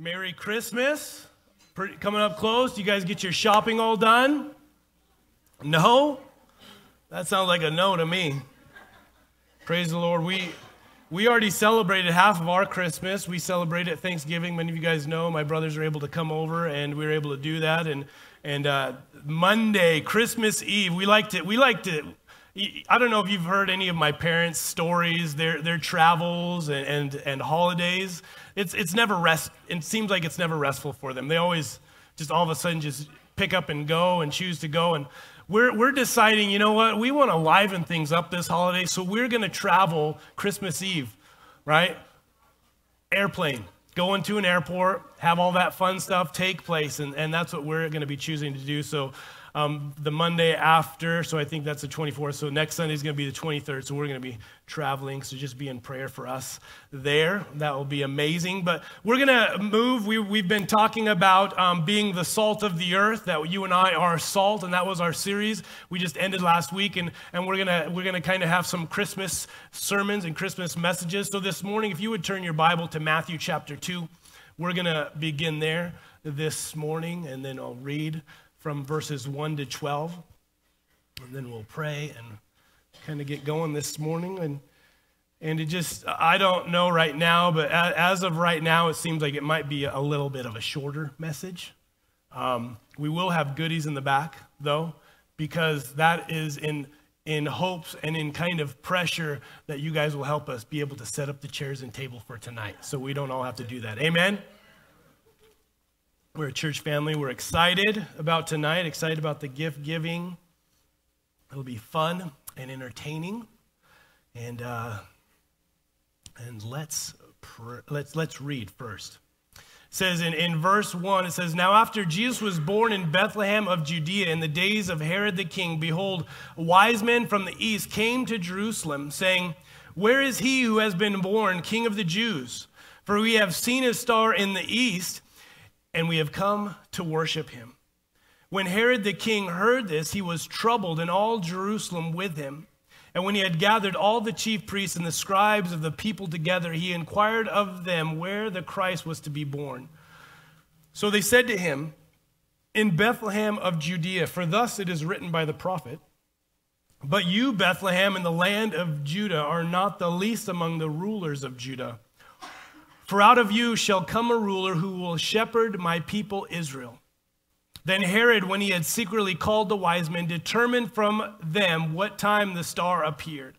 Merry Christmas. Pretty, coming up close. You guys get your shopping all done? No? That sounds like a no to me. Praise the Lord. We we already celebrated half of our Christmas. We celebrated Thanksgiving. Many of you guys know my brothers are able to come over, and we were able to do that. And and uh, Monday, Christmas Eve, we liked it. We liked it. I don't know if you've heard any of my parents' stories, their their travels and and, and holidays. It's it's never rest. It seems like it's never restful for them. They always just all of a sudden just pick up and go and choose to go. And we're, we're deciding, you know what, we want to liven things up this holiday, so we're going to travel Christmas Eve, right? Airplane, go into an airport, have all that fun stuff take place, and, and that's what we're going to be choosing to do. So um, the Monday after, so I think that's the 24th. So next Sunday is going to be the 23rd. So we're going to be traveling. So just be in prayer for us there. That will be amazing. But we're going to move. We, we've been talking about um, being the salt of the earth, that you and I are salt, and that was our series. We just ended last week, and, and we're going to we're gonna kind of have some Christmas sermons and Christmas messages. So this morning, if you would turn your Bible to Matthew chapter 2, we're going to begin there this morning, and then I'll read from verses 1 to 12. And then we'll pray and kind of get going this morning. And, and it just, I don't know right now, but as of right now, it seems like it might be a little bit of a shorter message. Um, we will have goodies in the back, though, because that is in, in hopes and in kind of pressure that you guys will help us be able to set up the chairs and table for tonight so we don't all have to do that. Amen? We're a church family. We're excited about tonight, excited about the gift giving. It'll be fun and entertaining. And, uh, and let's, let's, let's read first. It says in, in verse 1, it says, Now after Jesus was born in Bethlehem of Judea in the days of Herod the king, behold, wise men from the east came to Jerusalem, saying, Where is he who has been born king of the Jews? For we have seen his star in the east and we have come to worship him. When Herod the king heard this, he was troubled, and all Jerusalem with him. And when he had gathered all the chief priests and the scribes of the people together, he inquired of them where the Christ was to be born. So they said to him, In Bethlehem of Judea, for thus it is written by the prophet. But you, Bethlehem, in the land of Judah, are not the least among the rulers of Judah. For out of you shall come a ruler who will shepherd my people Israel. Then Herod, when he had secretly called the wise men, determined from them what time the star appeared.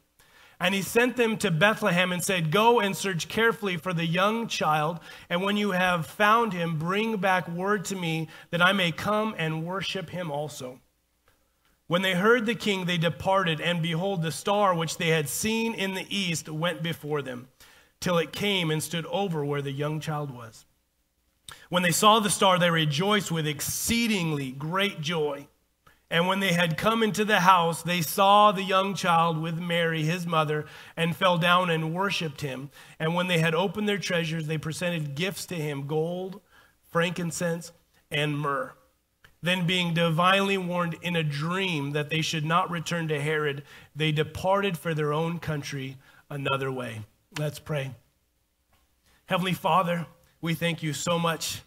And he sent them to Bethlehem and said, Go and search carefully for the young child, and when you have found him, bring back word to me that I may come and worship him also. When they heard the king, they departed, and behold, the star which they had seen in the east went before them till it came and stood over where the young child was. When they saw the star, they rejoiced with exceedingly great joy. And when they had come into the house, they saw the young child with Mary, his mother, and fell down and worshiped him. And when they had opened their treasures, they presented gifts to him gold, frankincense, and myrrh. Then, being divinely warned in a dream that they should not return to Herod, they departed for their own country another way. Let's pray. Heavenly Father, we thank you so much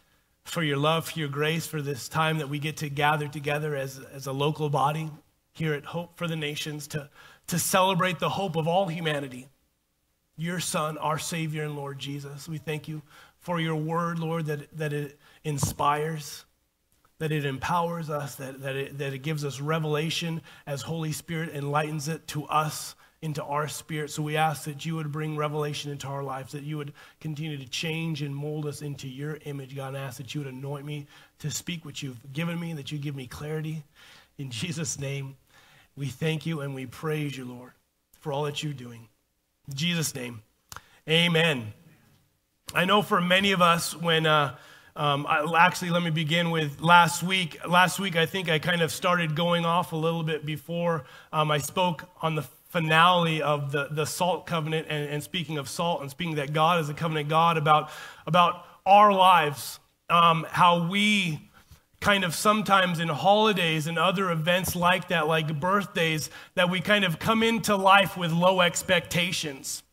for your love, for your grace, for this time that we get to gather together as, as a local body here at Hope for the Nations to, to celebrate the hope of all humanity. Your Son, our Savior and Lord Jesus. We thank you for your word, Lord, that, that it inspires, that it empowers us, that, that, it, that it gives us revelation as Holy Spirit enlightens it to us into our spirit. So we ask that you would bring revelation into our lives, that you would continue to change and mold us into your image, God. And I ask that you would anoint me to speak what you've given me, that you give me clarity. In Jesus' name, we thank you and we praise you, Lord, for all that you're doing. In Jesus' name, amen. I know for many of us, when uh, um, actually, let me begin with last week. Last week, I think I kind of started going off a little bit before um, I spoke on the finale of the, the salt covenant and, and speaking of salt and speaking that God is a covenant God about, about our lives, um, how we kind of sometimes in holidays and other events like that, like birthdays, that we kind of come into life with low expectations.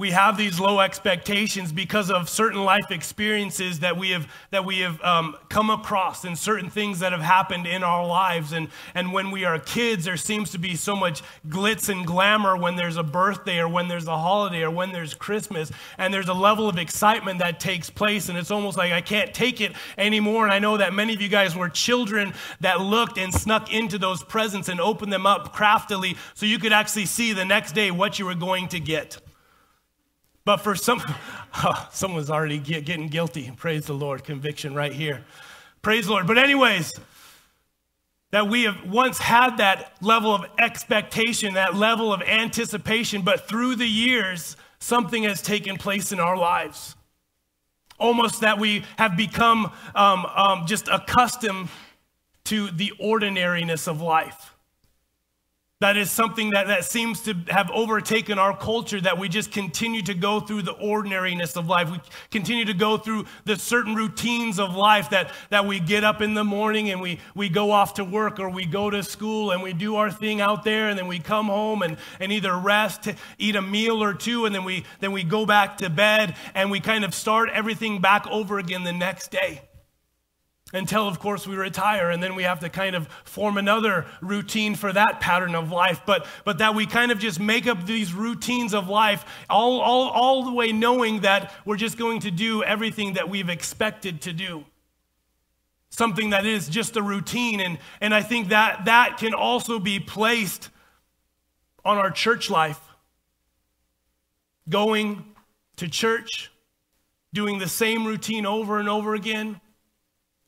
We have these low expectations because of certain life experiences that we have that we have um, come across and certain things that have happened in our lives. And and when we are kids there seems to be so much glitz and glamour when there's a birthday or when there's a holiday or when there's christmas. And there's a level of excitement that takes place. And it's almost like i can't take it anymore. And i know that many of you guys were children that looked and snuck into those presents and opened them up craftily so you could actually see the next day what you were going to get but for some, oh, someone's already get, getting guilty. Praise the Lord. Conviction right here. Praise the Lord. But, anyways, that we have once had that level of expectation, that level of anticipation, but through the years, something has taken place in our lives. Almost that we have become um, um, just accustomed to the ordinariness of life. That is something that, that seems to have overtaken our culture, that we just continue to go through the ordinariness of life. We continue to go through the certain routines of life that, that we get up in the morning and we, we go off to work or we go to school and we do our thing out there and then we come home and, and either rest, eat a meal or two, and then we, then we go back to bed and we kind of start everything back over again the next day until, of course, we retire, and then we have to kind of form another routine for that pattern of life. But, but that we kind of just make up these routines of life, all, all, all the way knowing that we're just going to do everything that we've expected to do. Something that is just a routine. And, and I think that that can also be placed on our church life. Going to church, doing the same routine over and over again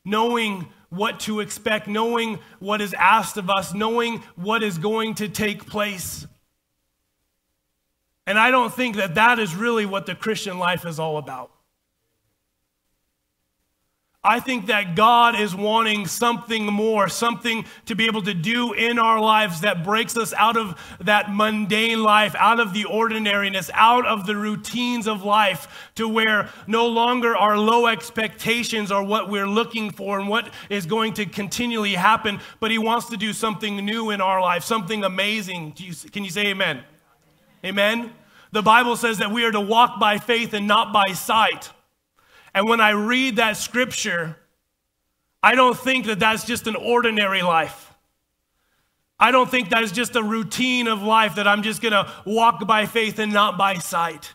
knowing what to expect, knowing what is asked of us, knowing what is going to take place. And I don't think that that is really what the Christian life is all about. I think that God is wanting something more, something to be able to do in our lives that breaks us out of that mundane life, out of the ordinariness, out of the routines of life, to where no longer our low expectations are what we're looking for and what is going to continually happen, but He wants to do something new in our life, something amazing. Can you say amen? Amen? The Bible says that we are to walk by faith and not by sight. And when I read that scripture, I don't think that that's just an ordinary life. I don't think that is just a routine of life that I'm just going to walk by faith and not by sight.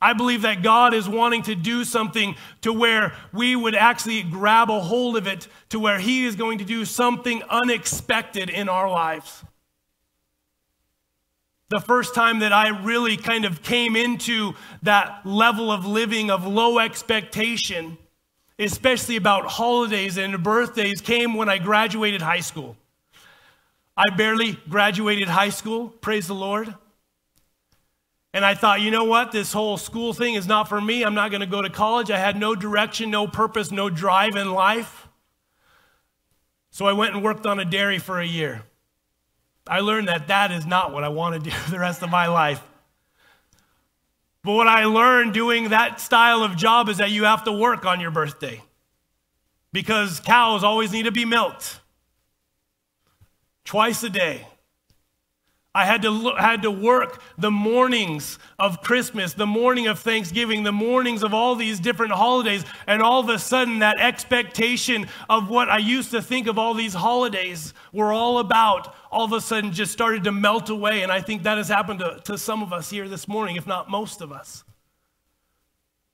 I believe that God is wanting to do something to where we would actually grab a hold of it, to where He is going to do something unexpected in our lives the first time that I really kind of came into that level of living of low expectation, especially about holidays and birthdays, came when I graduated high school. I barely graduated high school, praise the Lord. And I thought, you know what? This whole school thing is not for me. I'm not going to go to college. I had no direction, no purpose, no drive in life. So I went and worked on a dairy for a year. I learned that that is not what I want to do the rest of my life. But what I learned doing that style of job is that you have to work on your birthday because cows always need to be milked twice a day. I had to, had to work the mornings of Christmas, the morning of Thanksgiving, the mornings of all these different holidays, and all of a sudden that expectation of what I used to think of all these holidays were all about, all of a sudden just started to melt away. And I think that has happened to, to some of us here this morning, if not most of us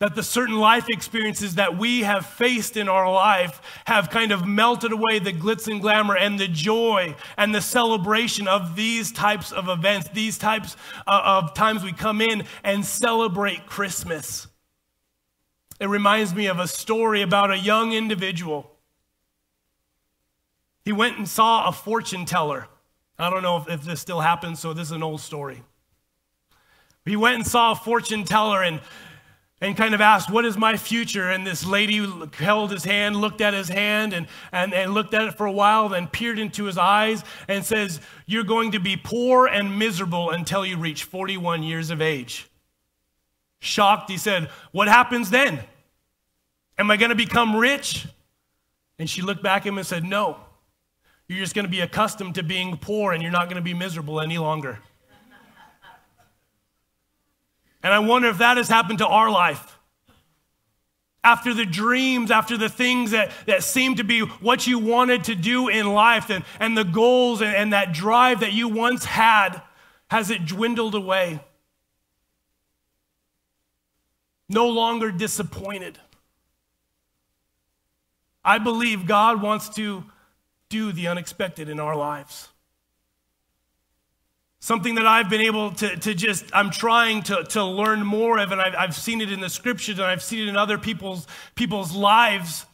that the certain life experiences that we have faced in our life have kind of melted away the glitz and glamour and the joy and the celebration of these types of events, these types uh, of times we come in and celebrate Christmas. It reminds me of a story about a young individual. He went and saw a fortune teller. I don't know if, if this still happens, so this is an old story. He went and saw a fortune teller, and and kind of asked, What is my future? And this lady held his hand, looked at his hand, and, and, and looked at it for a while, then peered into his eyes and says, You're going to be poor and miserable until you reach 41 years of age. Shocked, he said, What happens then? Am I going to become rich? And she looked back at him and said, No. You're just going to be accustomed to being poor and you're not going to be miserable any longer. And I wonder if that has happened to our life. After the dreams, after the things that, that seem to be what you wanted to do in life, and, and the goals and, and that drive that you once had, has it dwindled away? No longer disappointed. I believe God wants to do the unexpected in our lives. Something that I've been able to, to just, I'm trying to, to learn more of, and I've, I've seen it in the scriptures and I've seen it in other people's, people's lives,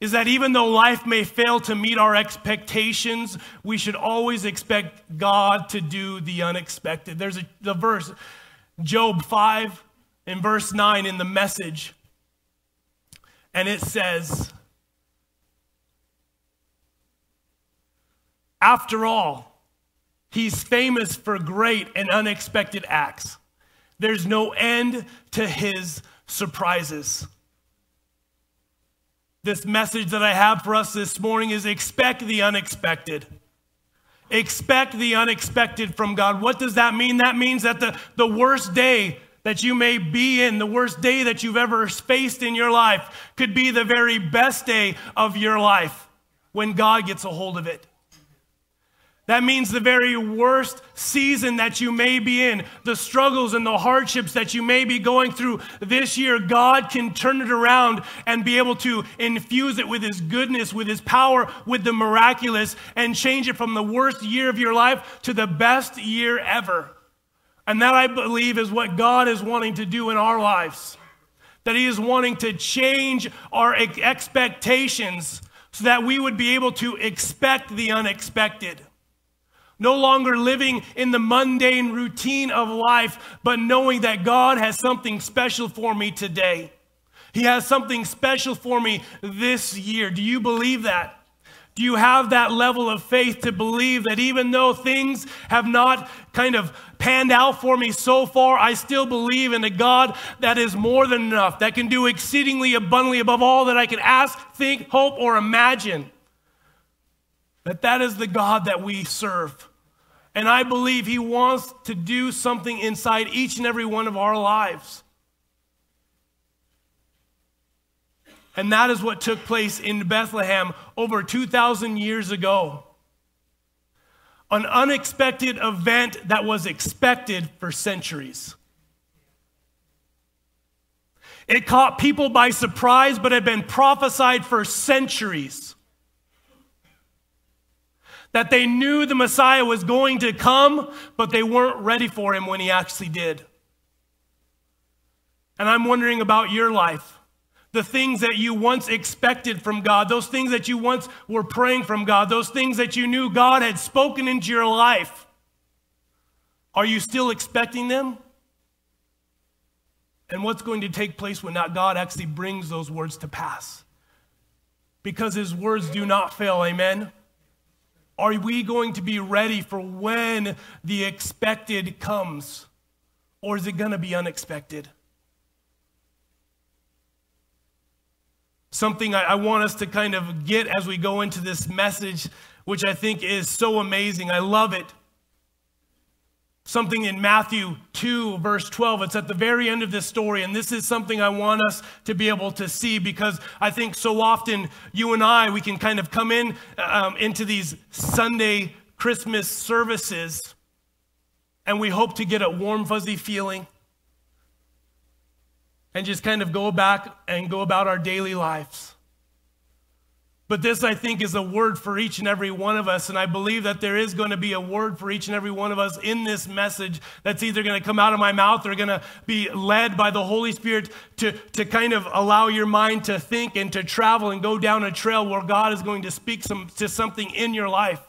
is that even though life may fail to meet our expectations, we should always expect God to do the unexpected. There's a the verse, Job 5 in verse 9 in the message, and it says, After all, he's famous for great and unexpected acts. There's no end to his surprises. This message that I have for us this morning is expect the unexpected. Expect the unexpected from God. What does that mean? That means that the, the worst day that you may be in, the worst day that you've ever faced in your life, could be the very best day of your life when God gets a hold of it. That means the very worst season that you may be in, the struggles and the hardships that you may be going through this year, God can turn it around and be able to infuse it with His goodness, with His power, with the miraculous, and change it from the worst year of your life to the best year ever. And that I believe is what God is wanting to do in our lives. That He is wanting to change our expectations so that we would be able to expect the unexpected. No longer living in the mundane routine of life, but knowing that God has something special for me today. He has something special for me this year. Do you believe that? Do you have that level of faith to believe that even though things have not kind of panned out for me so far, I still believe in a God that is more than enough, that can do exceedingly abundantly above all that I can ask, think, hope, or imagine? That that is the God that we serve. And I believe He wants to do something inside each and every one of our lives. And that is what took place in Bethlehem over 2,000 years ago. An unexpected event that was expected for centuries. It caught people by surprise, but had been prophesied for centuries that they knew the Messiah was going to come, but they weren't ready for him when he actually did. And I'm wondering about your life. The things that you once expected from God, those things that you once were praying from God, those things that you knew God had spoken into your life. Are you still expecting them? And what's going to take place when not God actually brings those words to pass? Because his words do not fail, amen? Are we going to be ready for when the expected comes? Or is it going to be unexpected? Something I, I, want us to kind of get as we go into this message, which I think is so amazing. I love it something in Matthew 2, verse 12. It's at the very end of this story, and this is something I want us to be able to see because I think so often you and I, we can kind of come in um, into these Sunday Christmas services and we hope to get a warm, fuzzy feeling and just kind of go back and go about our daily lives. But this, I think, is a word for each and every one of us. And I believe that there is going to be a word for each and every one of us in this message that's either going to come out of my mouth or going to be led by the Holy Spirit to, to kind of allow your mind to think and to travel and go down a trail where God is going to speak some, to something in your life.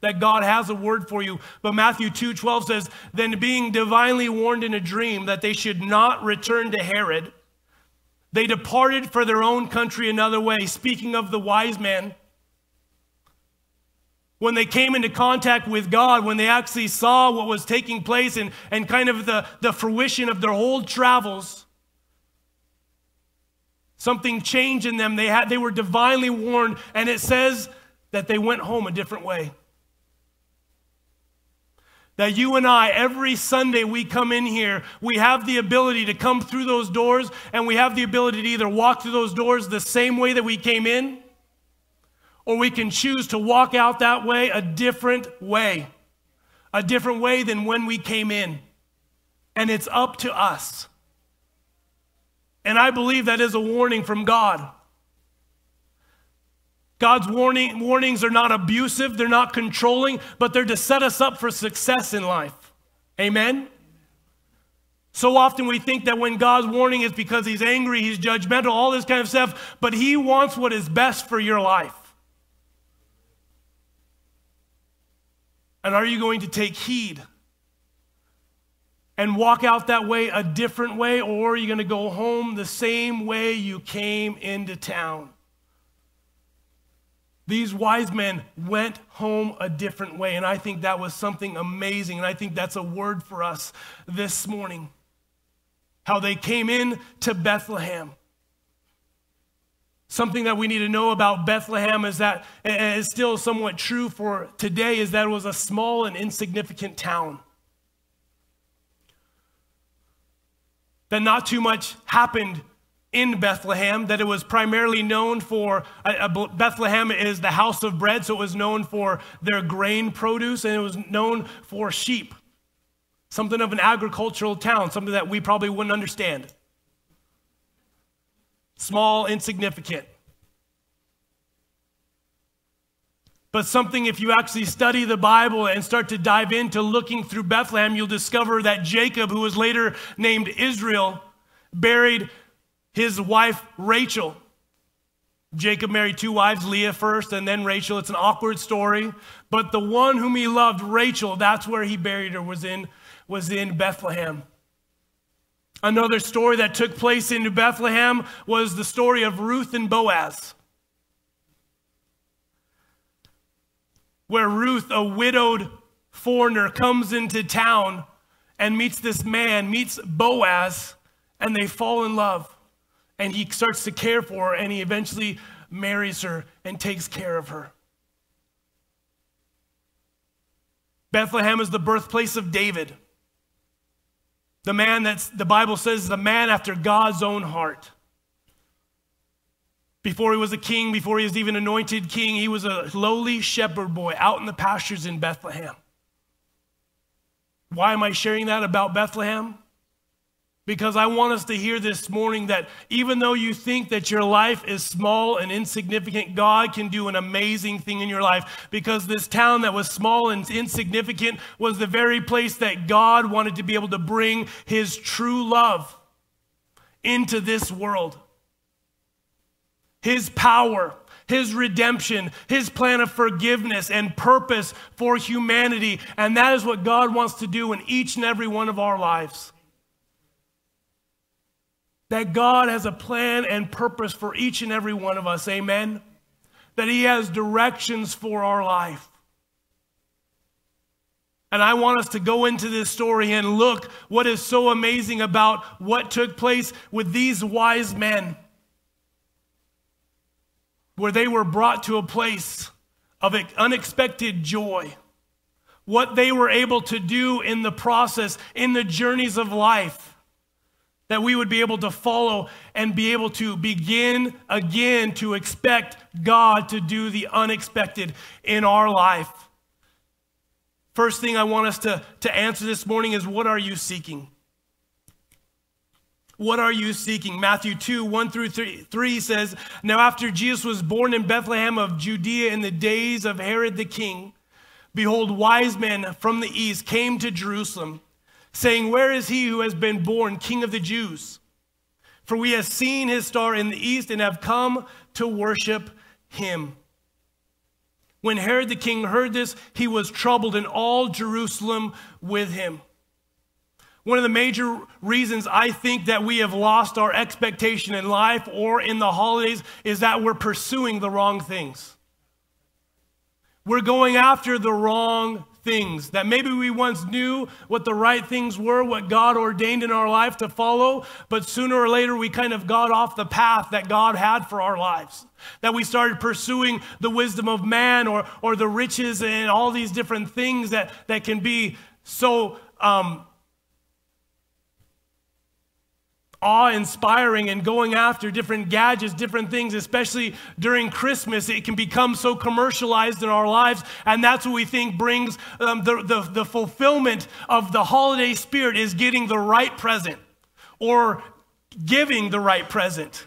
That God has a word for you. But Matthew 2 12 says, Then being divinely warned in a dream that they should not return to Herod they departed for their own country another way. Speaking of the wise men, when they came into contact with God, when they actually saw what was taking place and, and kind of the, the fruition of their whole travels, something changed in them. They, had, they were divinely warned, and it says that they went home a different way. That you and I, every Sunday we come in here, we have the ability to come through those doors and we have the ability to either walk through those doors the same way that we came in, or we can choose to walk out that way a different way, a different way than when we came in. And it's up to us. And I believe that is a warning from God. God's warning, warnings are not abusive, they're not controlling, but they're to set us up for success in life. Amen? So often we think that when God's warning is because he's angry, he's judgmental, all this kind of stuff, but he wants what is best for your life. And are you going to take heed and walk out that way a different way, or are you going to go home the same way you came into town? These wise men went home a different way. And I think that was something amazing. And I think that's a word for us this morning. How they came in to Bethlehem. Something that we need to know about Bethlehem is that, that is still somewhat true for today is that it was a small and insignificant town. That not too much happened in Bethlehem, that it was primarily known for. Uh, Bethlehem is the house of bread, so it was known for their grain produce and it was known for sheep. Something of an agricultural town, something that we probably wouldn't understand. Small, insignificant. But something, if you actually study the Bible and start to dive into looking through Bethlehem, you'll discover that Jacob, who was later named Israel, buried his wife Rachel. Jacob married two wives, Leah first and then Rachel. It's an awkward story, but the one whom he loved, Rachel, that's where he buried her was in was in Bethlehem. Another story that took place in Bethlehem was the story of Ruth and Boaz. Where Ruth, a widowed foreigner, comes into town and meets this man, meets Boaz, and they fall in love and he starts to care for her, and he eventually marries her and takes care of her. Bethlehem is the birthplace of David. The man that the Bible says, is the man after God's own heart. Before he was a king, before he was even anointed king, he was a lowly shepherd boy out in the pastures in Bethlehem. Why am I sharing that about Bethlehem? Because I want us to hear this morning that even though you think that your life is small and insignificant, God can do an amazing thing in your life. Because this town that was small and insignificant was the very place that God wanted to be able to bring his true love into this world. His power, his redemption, his plan of forgiveness and purpose for humanity. And that is what God wants to do in each and every one of our lives that God has a plan and purpose for each and every one of us. Amen. That He has directions for our life. And I want us to go into this story and look what is so amazing about what took place with these wise men, where they were brought to a place of unexpected joy. What they were able to do in the process, in the journeys of life that we would be able to follow and be able to begin again to expect God to do the unexpected in our life. First thing I want us to, to answer this morning is what are you seeking? What are you seeking? Matthew 2, 1 through 3, 3 says, Now after Jesus was born in Bethlehem of Judea in the days of Herod the king, behold, wise men from the east came to Jerusalem saying, Where is he who has been born king of the Jews? For we have seen his star in the east and have come to worship him. When Herod the king heard this, he was troubled, and all Jerusalem with him. One of the major reasons I think that we have lost our expectation in life or in the holidays is that we're pursuing the wrong things. We're going after the wrong things that maybe we once knew what the right things were, what God ordained in our life to follow, but sooner or later we kind of got off the path that God had for our lives. That we started pursuing the wisdom of man or, or the riches and all these different things that, that can be so um, awe inspiring and going after different gadgets, different things, especially during Christmas. It can become so commercialized in our lives, and that's what we think brings um, the, the, the fulfillment of the holiday spirit is getting the right present or giving the right present.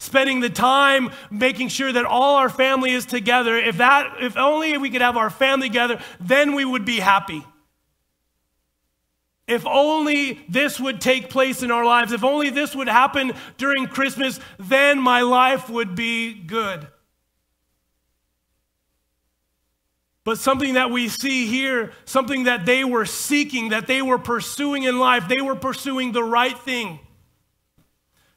Spending the time making sure that all our family is together. If that, if only we could have our family together, then we would be happy. If only this would take place in our lives, if only this would happen during Christmas, then my life would be good. But something that we see here, something that they were seeking, that they were pursuing in life, they were pursuing the right thing.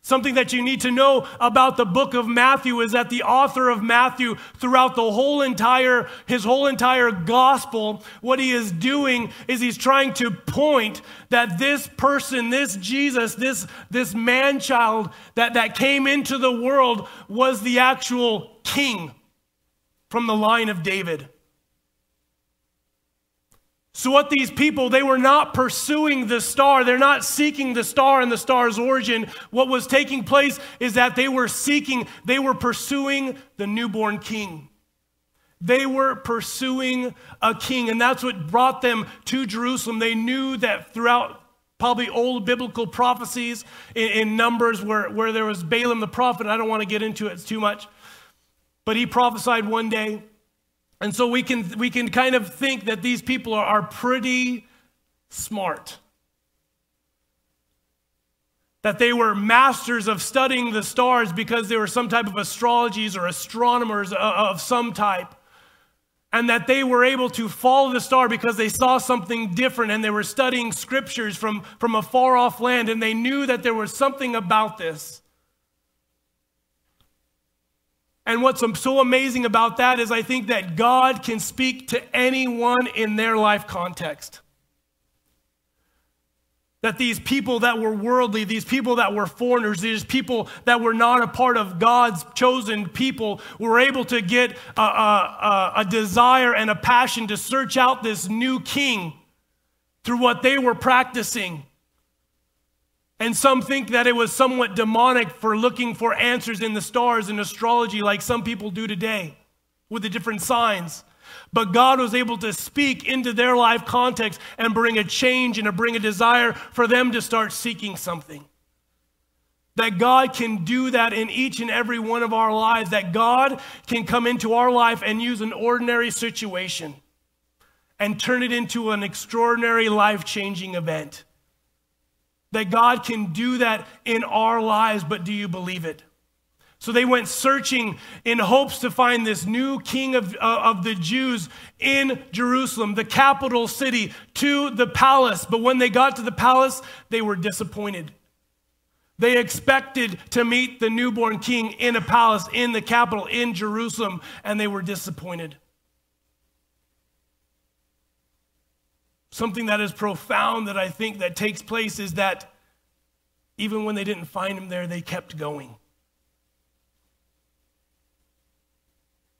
Something that you need to know about the book of Matthew is that the author of Matthew, throughout the whole entire, his whole entire gospel, what he is doing is he's trying to point that this person, this Jesus, this, this man child that, that came into the world was the actual king from the line of David. So, what these people, they were not pursuing the star. They're not seeking the star and the star's origin. What was taking place is that they were seeking, they were pursuing the newborn king. They were pursuing a king, and that's what brought them to Jerusalem. They knew that throughout probably old biblical prophecies in, in Numbers where, where there was Balaam the prophet, I don't want to get into it too much, but he prophesied one day and so we can, we can kind of think that these people are, pretty smart. That they were masters of studying the stars because they were some type of astrologies or astronomers uh, uh, of some type. And that they were able to follow the star because they saw something different and they were studying scriptures from, from a far off land and they knew that there was something about this. And what's so amazing about that is I think that God can speak to anyone in their life context. That these people that were worldly, these people that were foreigners, these people that were not a part of God's chosen people were able to get a, a, a desire and a passion to search out this new king through what they were practicing and some think that it was somewhat demonic for looking for answers in the stars and astrology, like some people do today with the different signs. But God was able to speak into their life context and bring a change and to bring a desire for them to start seeking something. That God can do that in each and every one of our lives, that God can come into our life and use an ordinary situation and turn it into an extraordinary life changing event. That God can do that in our lives, but do you believe it? So they went searching in hopes to find this new king of, uh, of the Jews in Jerusalem, the capital city, to the palace. But when they got to the palace, they were disappointed. They expected to meet the newborn king in a palace in the capital, in Jerusalem, and they were disappointed. Something that is profound that I think that takes place is that even when they didn't find him there, they kept going.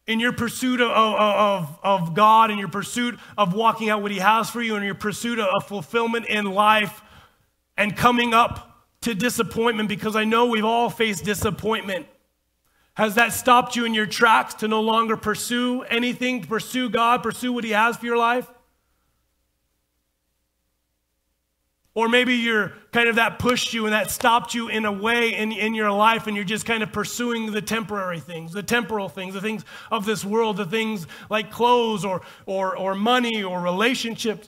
in your pursuit of, of, of God, in your pursuit of walking out what He has for you, in your pursuit of fulfillment in life, and coming up to disappointment, because I know we've all faced disappointment. Has that stopped you in your tracks to no longer pursue anything, pursue God, pursue what He has for your life? Or maybe you're kind of that pushed you and that stopped you in a way in, in your life, and you're just kind of pursuing the temporary things, the temporal things, the things of this world, the things like clothes or, or, or money or relationships,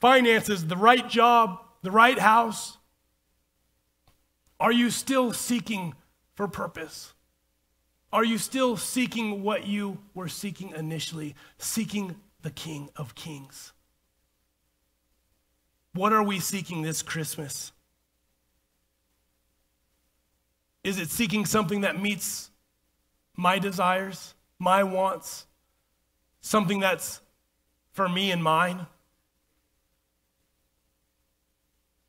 finances, the right job, the right house. Are you still seeking for purpose? Are you still seeking what you were seeking initially, seeking the King of Kings? What are we seeking this Christmas? Is it seeking something that meets my desires, my wants, something that's for me and mine?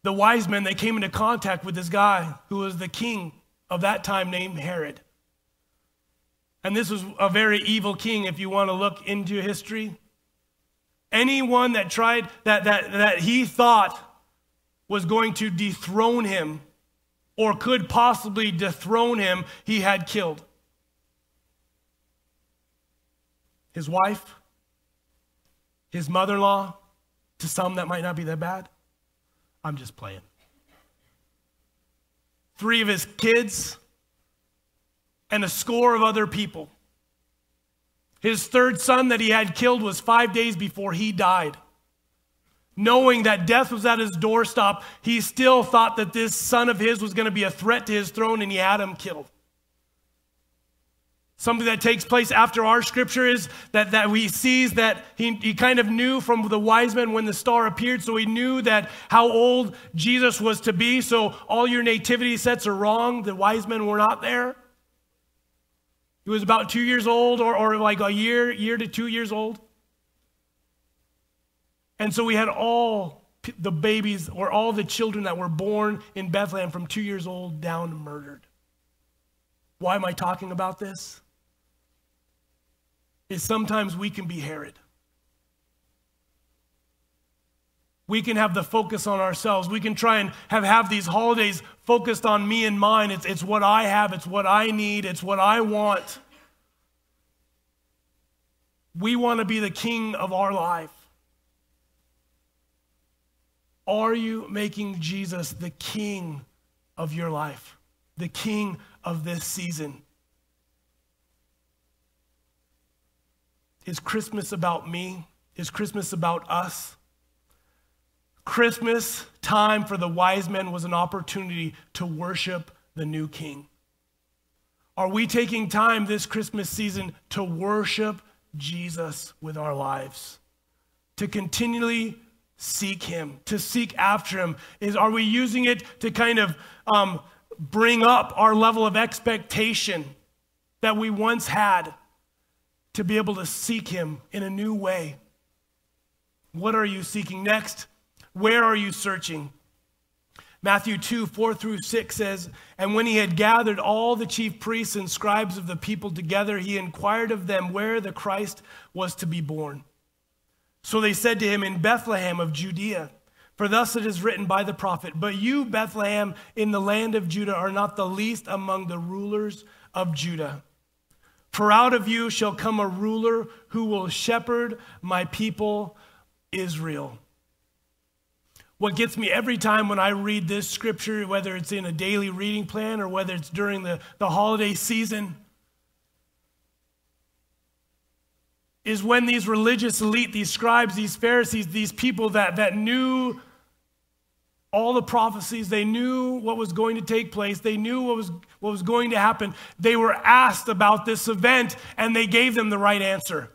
The wise men, they came into contact with this guy who was the king of that time named Herod. And this was a very evil king if you want to look into history. Anyone that tried, that, that, that he thought was going to dethrone him or could possibly dethrone him, he had killed. His wife, his mother in law, to some that might not be that bad. I'm just playing. Three of his kids, and a score of other people. His third son that he had killed was five days before he died. Knowing that death was at his doorstep, he still thought that this son of his was going to be a threat to his throne and he had him killed. Something that takes place after our scripture is that, that we sees that he, he kind of knew from the wise men when the star appeared, so he knew that how old Jesus was to be. So all your nativity sets are wrong. The wise men were not there. He was about two years old, or, or like a year, year to two years old. And so we had all the babies or all the children that were born in Bethlehem from two years old down murdered. Why am I talking about this? Is sometimes we can be Herod. We can have the focus on ourselves. We can try and have, have these holidays focused on me and mine. It's, it's what I have, it's what I need, it's what I want. We want to be the king of our life. Are you making Jesus the king of your life, the king of this season? Is Christmas about me? Is Christmas about us? Christmas time for the wise men was an opportunity to worship the new king. Are we taking time this Christmas season to worship Jesus with our lives? To continually seek him, to seek after him? Is, are we using it to kind of um, bring up our level of expectation that we once had to be able to seek him in a new way? What are you seeking next? Where are you searching? Matthew 2, 4 through 6 says, And when he had gathered all the chief priests and scribes of the people together, he inquired of them where the Christ was to be born. So they said to him, In Bethlehem of Judea. For thus it is written by the prophet, But you, Bethlehem, in the land of Judah, are not the least among the rulers of Judah. For out of you shall come a ruler who will shepherd my people, Israel. What gets me every time when I read this scripture, whether it's in a daily reading plan or whether it's during the, the holiday season, is when these religious elite, these scribes, these Pharisees, these people that, that knew all the prophecies, they knew what was going to take place, they knew what was, what was going to happen. They were asked about this event and they gave them the right answer.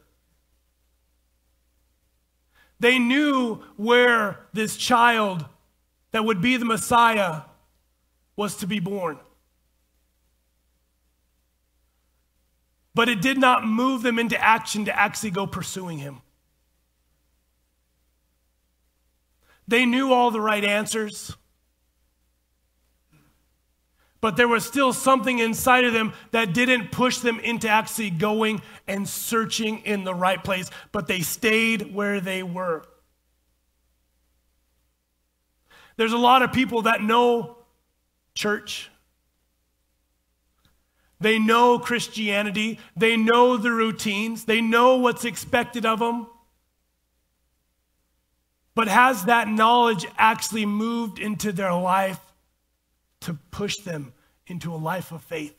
They knew where this child that would be the Messiah was to be born. But it did not move them into action to actually go pursuing him. They knew all the right answers. But there was still something inside of them that didn't push them into actually going and searching in the right place, but they stayed where they were. There's a lot of people that know church. They know Christianity. They know the routines. They know what's expected of them. But has that knowledge actually moved into their life to push them into a life of faith.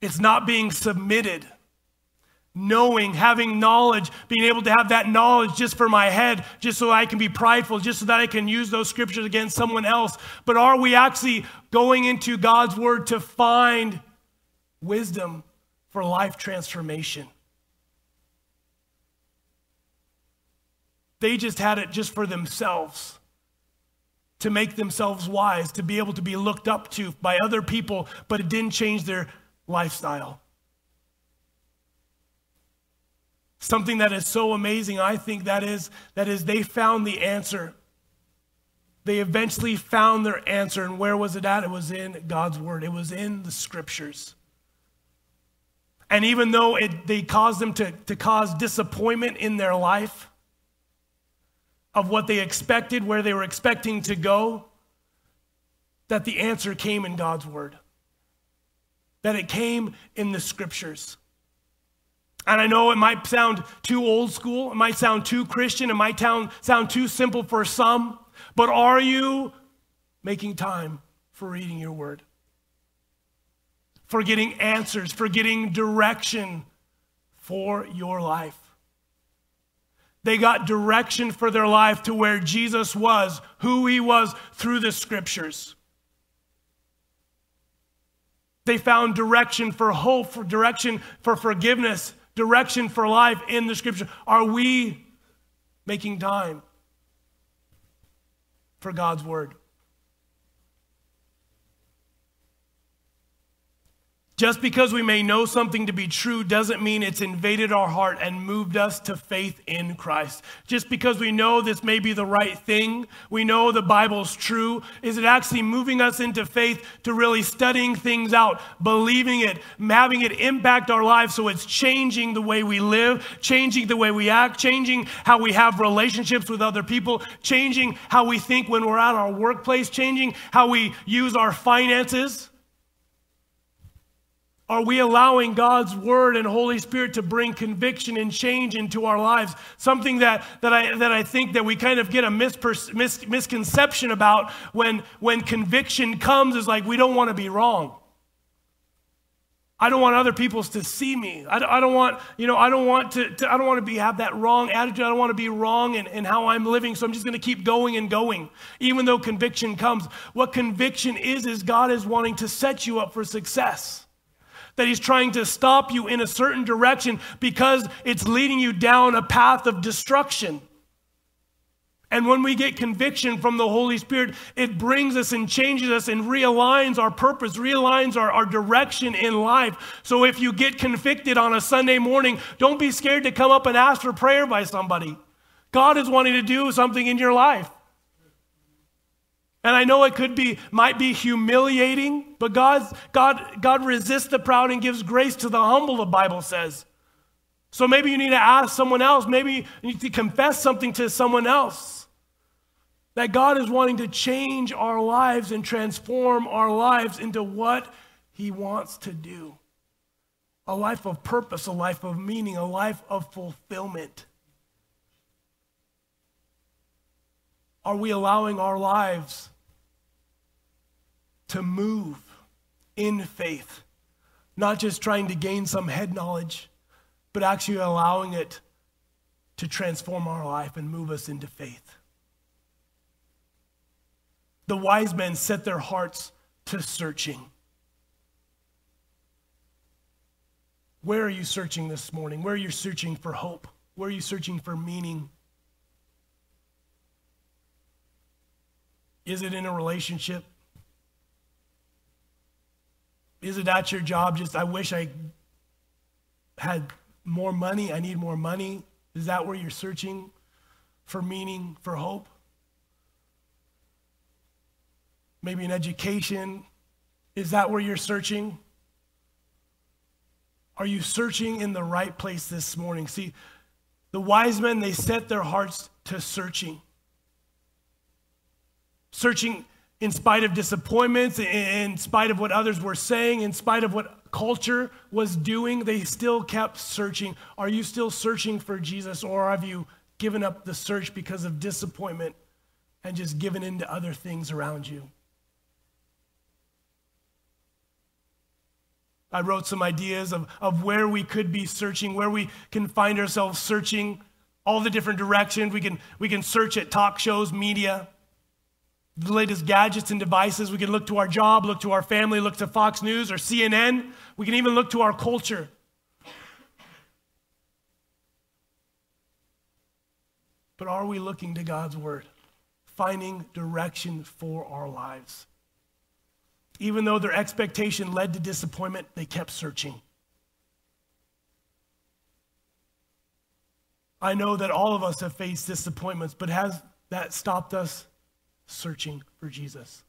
It's not being submitted, knowing, having knowledge, being able to have that knowledge just for my head, just so I can be prideful, just so that I can use those scriptures against someone else. But are we actually going into God's word to find wisdom for life transformation? They just had it just for themselves to make themselves wise, to be able to be looked up to by other people, but it didn't change their lifestyle. Something that is so amazing, I think that is that is they found the answer. They eventually found their answer and where was it at? It was in God's word. It was in the scriptures. And even though it, they caused them to, to cause disappointment in their life of what they expected, where they were expecting to go, that the answer came in God's word, that it came in the scriptures. And I know it might sound too old school, it might sound too Christian, it might sound, too simple for some, but are you making time for reading your word? For getting answers, for getting direction for your life. They got direction for their life to where Jesus was, who he was through the scriptures. They found direction for hope, for direction for forgiveness, direction for life in the scripture. Are we making time for God's word? Just because we may know something to be true doesn't mean it's invaded our heart and moved us to faith in Christ. Just because we know this may be the right thing, we know the Bible's true, is it actually moving us into faith to really studying things out, believing it, having it impact our lives so it's changing the way we live, changing the way we act, changing how we have relationships with other people, changing how we think when we're at our workplace, changing how we use our finances? Are we allowing God's word and Holy Spirit to bring conviction and change into our lives? Something that, that, I, that I think that we kind of get a mis- misconception about when, when conviction comes is like we don't want to be wrong. I don't want other people to see me. I don't, I don't want, you know, I don't want to, to, I don't want to be, have that wrong attitude. I don't want to be wrong in, in how I'm living. So I'm just going to keep going and going, even though conviction comes. What conviction is, is God is wanting to set you up for success that he's trying to stop you in a certain direction because it's leading you down a path of destruction. And when we get conviction from the Holy Spirit, it brings us and changes us and realigns our purpose, realigns our, our direction in life. So if you get convicted on a Sunday morning, don't be scared to come up and ask for prayer by somebody. God is wanting to do something in your life. And I know it could be, might be humiliating, but God's, God, God resists the proud and gives grace to the humble, the Bible says. So maybe you need to ask someone else. Maybe you need to confess something to someone else. That God is wanting to change our lives and transform our lives into what He wants to do a life of purpose, a life of meaning, a life of fulfillment. Are we allowing our lives to move in faith? Not just trying to gain some head knowledge, but actually allowing it to transform our life and move us into faith. The wise men set their hearts to searching. Where are you searching this morning? Where are you searching for hope? Where are you searching for meaning? Is it in a relationship? Is it at your job? Just, I wish I had more money. I need more money. Is that where you're searching for meaning, for hope? Maybe an education. Is that where you're searching? Are you searching in the right place this morning? See, the wise men, they set their hearts to searching searching in spite of disappointments, in spite of what others were saying, in spite of what culture was doing, they still kept searching. Are you still searching for Jesus, or have you given up the search because of disappointment and just given in to other things around you? I wrote some ideas of, of where we could be searching, where we can find ourselves searching, all the different directions. We can, we can search at talk shows, media the latest gadgets and devices. We can look to our job, look to our family, look to Fox News or CNN. We can even look to our culture. But are we looking to God's Word, finding direction for our lives? Even though their expectation led to disappointment, they kept searching. I know that all of us have faced disappointments, but has that stopped us searching for Jesus.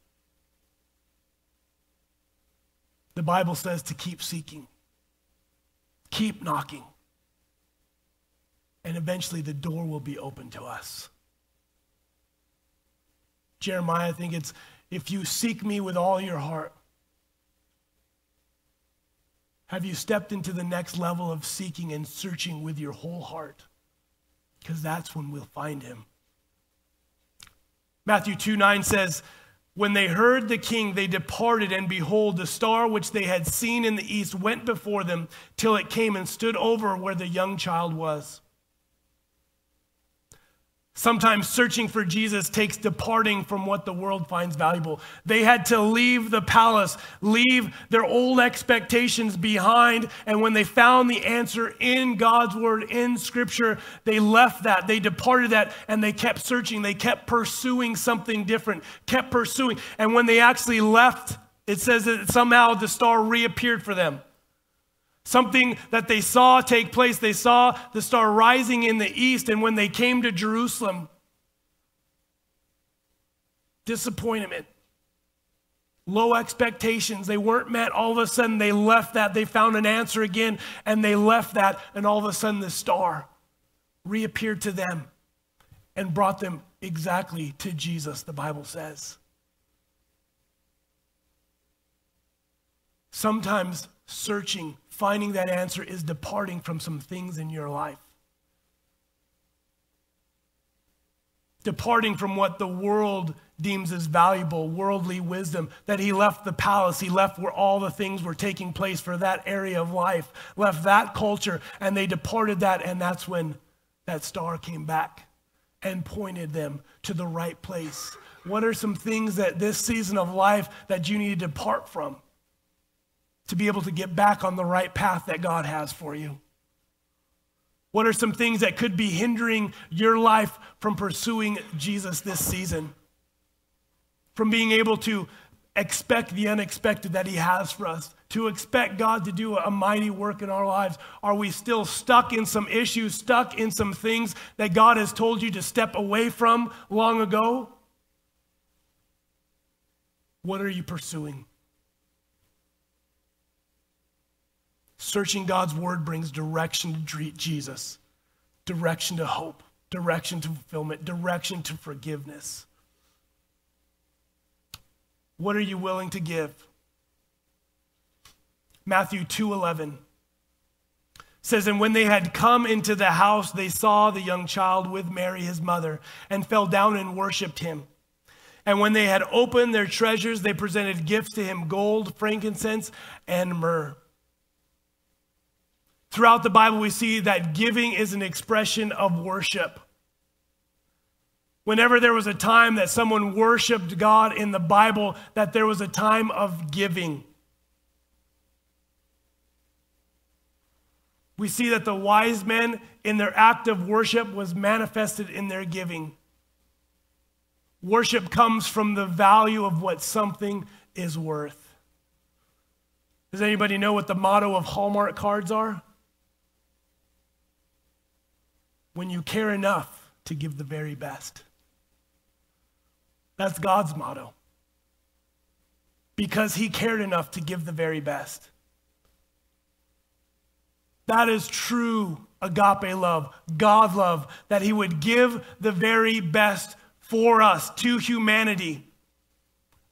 The Bible says to keep seeking. Keep knocking. And eventually the door will be open to us. Jeremiah, I think it's if you seek me with all your heart. Have you stepped into the next level of seeking and searching with your whole heart? Because that's when we'll find him. Matthew 2 9 says, When they heard the king, they departed, and behold, the star which they had seen in the east went before them till it came and stood over where the young child was. Sometimes searching for Jesus takes departing from what the world finds valuable. They had to leave the palace, leave their old expectations behind. And when they found the answer in God's word, in scripture, they left that. They departed that and they kept searching. They kept pursuing something different, kept pursuing. And when they actually left, it says that somehow the star reappeared for them. Something that they saw take place. They saw the star rising in the east, and when they came to Jerusalem, disappointment, low expectations, they weren't met. All of a sudden, they left that. They found an answer again, and they left that, and all of a sudden, the star reappeared to them and brought them exactly to Jesus, the Bible says. Sometimes searching finding that answer is departing from some things in your life. Departing from what the world deems as valuable, worldly wisdom, that he left the palace, he left where all the things were taking place for that area of life, left that culture, and they departed that, and that's when that star came back and pointed them to the right place. What are some things that this season of life that you need to depart from? To be able to get back on the right path that God has for you? What are some things that could be hindering your life from pursuing Jesus this season? From being able to expect the unexpected that He has for us, to expect God to do a mighty work in our lives? Are we still stuck in some issues, stuck in some things that God has told you to step away from long ago? What are you pursuing? Searching God's word brings direction to Jesus, direction to hope, direction to fulfillment, direction to forgiveness. What are you willing to give? Matthew 2:11 says and when they had come into the house they saw the young child with Mary his mother and fell down and worshiped him. And when they had opened their treasures they presented gifts to him gold, frankincense, and myrrh. Throughout the Bible, we see that giving is an expression of worship. Whenever there was a time that someone worshiped God in the Bible, that there was a time of giving. We see that the wise men, in their act of worship, was manifested in their giving. Worship comes from the value of what something is worth. Does anybody know what the motto of Hallmark cards are? When you care enough to give the very best. That's God's motto. Because he cared enough to give the very best. That is true agape love, God love, that he would give the very best for us to humanity.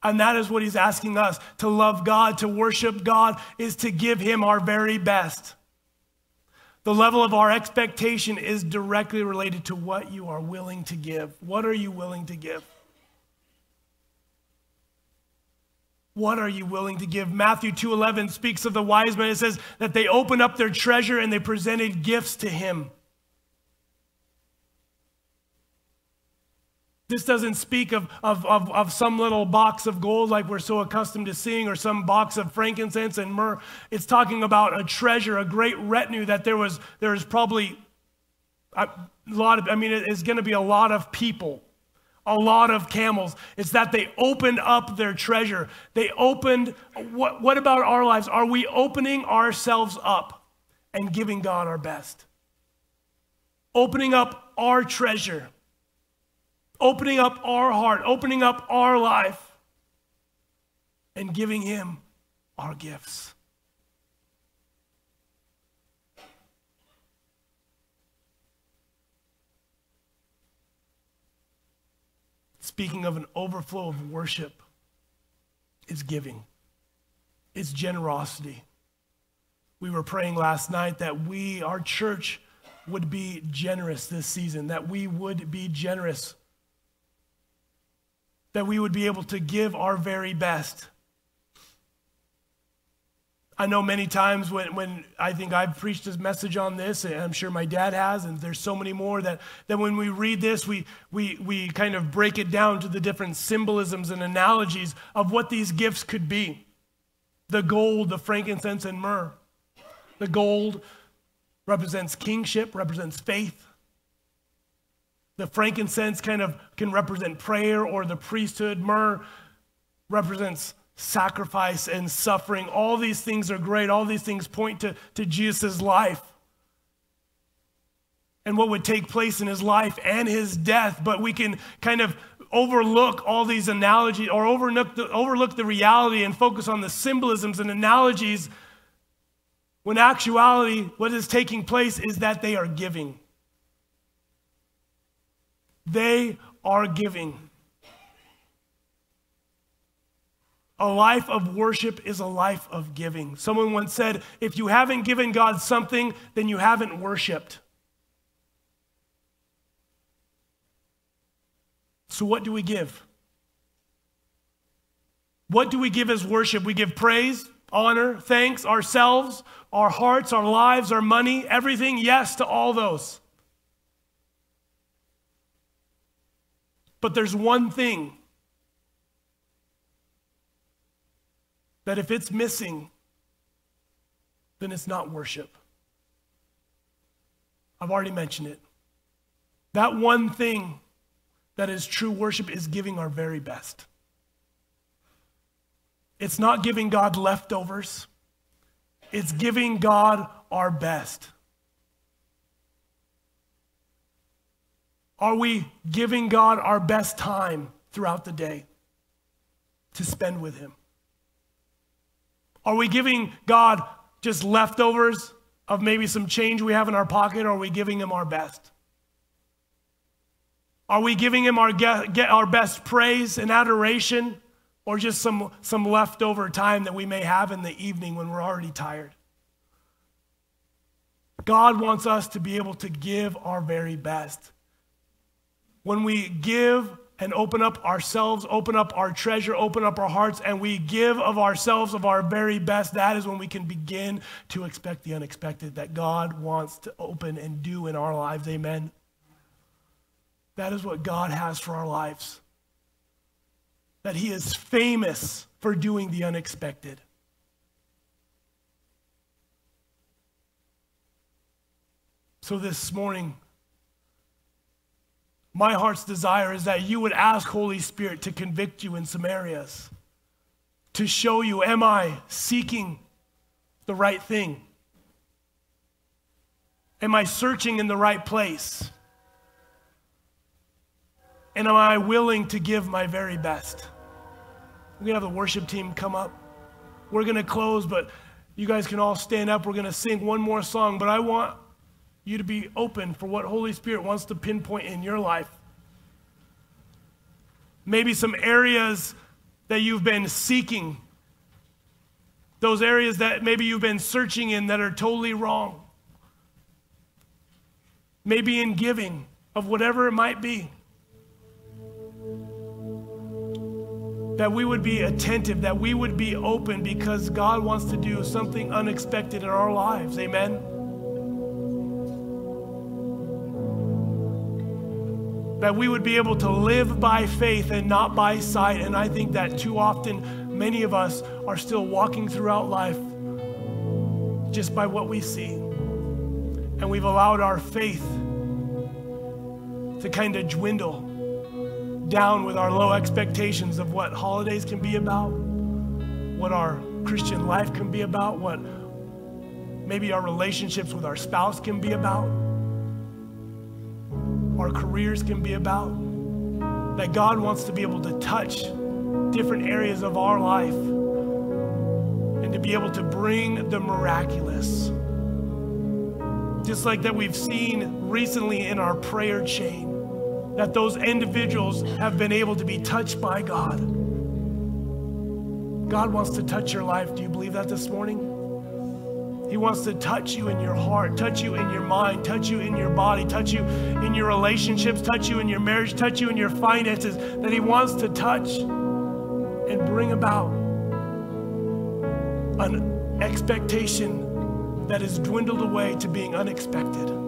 And that is what he's asking us to love God, to worship God, is to give him our very best. The level of our expectation is directly related to what you are willing to give. What are you willing to give? What are you willing to give? Matthew 2:11 speaks of the wise men. It says that they opened up their treasure and they presented gifts to him. This doesn't speak of, of, of, of, some little box of gold like we're so accustomed to seeing or some box of frankincense and myrrh. It's talking about a treasure, a great retinue that there was, there was probably a lot of, I mean, it's going to be a lot of people, a lot of camels. It's that they opened up their treasure. They opened, what, what about our lives? Are we opening ourselves up and giving God our best? Opening up our treasure opening up our heart, opening up our life, and giving Him our gifts. Speaking of an overflow of worship, is giving, it's generosity. We were praying last night that we, our church, would be generous this season, that we would be generous that we would be able to give our very best. I know many times when, when I think I've preached this message on this, and I'm sure my dad has, and there's so many more that, that when we read this, we, we, we kind of break it down to the different symbolisms and analogies of what these gifts could be the gold, the frankincense, and myrrh. The gold represents kingship, represents faith. The frankincense kind of can represent prayer or the priesthood. Myrrh represents sacrifice and suffering. All these things are great. All these things point to, to Jesus' life and what would take place in his life and his death. But we can kind of overlook all these analogies or overlook the, overlook the reality and focus on the symbolisms and analogies when actuality, what is taking place is that they are giving. They are giving. A life of worship is a life of giving. Someone once said, if you haven't given God something, then you haven't worshiped. So, what do we give? What do we give as worship? We give praise, honor, thanks, ourselves, our hearts, our lives, our money, everything. Yes to all those. But there's one thing that if it's missing, then it's not worship. I've already mentioned it. That one thing that is true worship is giving our very best. It's not giving God leftovers, it's giving God our best. Are we giving God our best time throughout the day to spend with Him? Are we giving God just leftovers of maybe some change we have in our pocket, or are we giving Him our best? Are we giving Him our, get, get our best praise and adoration, or just some, some leftover time that we may have in the evening when we're already tired? God wants us to be able to give our very best. When we give and open up ourselves, open up our treasure, open up our hearts, and we give of ourselves, of our very best, that is when we can begin to expect the unexpected that God wants to open and do in our lives. Amen. That is what God has for our lives. That He is famous for doing the unexpected. So this morning, my heart's desire is that you would ask Holy Spirit to convict you in some areas, to show you, am I seeking the right thing? Am I searching in the right place? And am I willing to give my very best? We're going to have the worship team come up. We're going to close, but you guys can all stand up. We're going to sing one more song, but I want you to be open for what Holy Spirit wants to pinpoint in your life. Maybe some areas that you've been seeking, those areas that maybe you've been searching in that are totally wrong. Maybe in giving of whatever it might be. That we would be attentive, that we would be open because God wants to do something unexpected in our lives. Amen. That we would be able to live by faith and not by sight. And I think that too often, many of us are still walking throughout life just by what we see. And we've allowed our faith to kind of dwindle down with our low expectations of what holidays can be about, what our Christian life can be about, what maybe our relationships with our spouse can be about our careers can be about. That God wants to be able to touch different areas of our life and to be able to bring the miraculous. Just like that we've seen recently in our prayer chain, that those individuals have been able to be touched by God. God wants to touch your life. Do you believe that this morning? He wants to touch you in your heart, touch you in your mind, touch you in your body, touch you in your relationships, touch you in your marriage, touch you in your finances. That He wants to touch and bring about an expectation that has dwindled away to being unexpected.